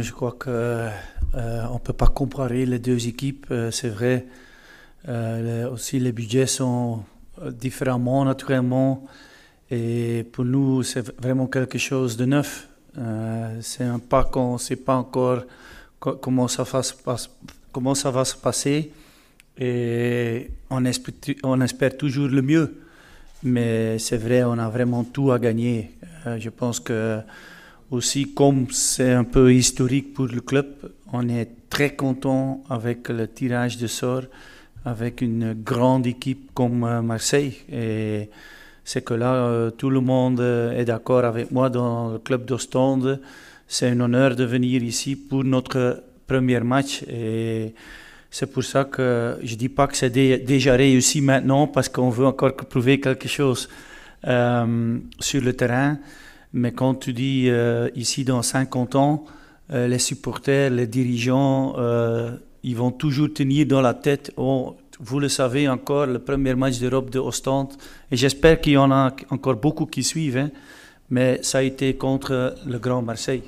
Je crois qu'on ne peut pas comparer les deux équipes, c'est vrai. aussi les budgets sont différemment naturellement. Et pour nous, c'est vraiment quelque chose de neuf. c'est un pas qu'on ne sait pas encore comment ça, va se passer. Et on espère, on espère toujours le mieux. Mais c'est vrai, on a vraiment tout à gagner. Euh, je pense que aussi, comme c'est un peu historique pour le club, on est très content avec le tirage de sort, avec une grande équipe comme euh, Marseille. Et c'est que là, euh, tout le monde est d'accord avec moi dans le club d'Ostende. C'est un honneur de venir ici pour notre premier match. Et c'est pour ça que je ne dis pas que c'est déjà réussi maintenant parce qu'on veut encore prouver quelque chose euh, sur le terrain. Mais quand tu dis euh, ici dans 50 ans, euh, les supporters, les dirigeants, ils vont toujours tenir dans la tête, oh, vous le savez encore, le premier match d'Europe de Ostende. Et j'espère qu'il y en a encore beaucoup qui suivent. Hein, mais ça a été contre le Grand Marseille.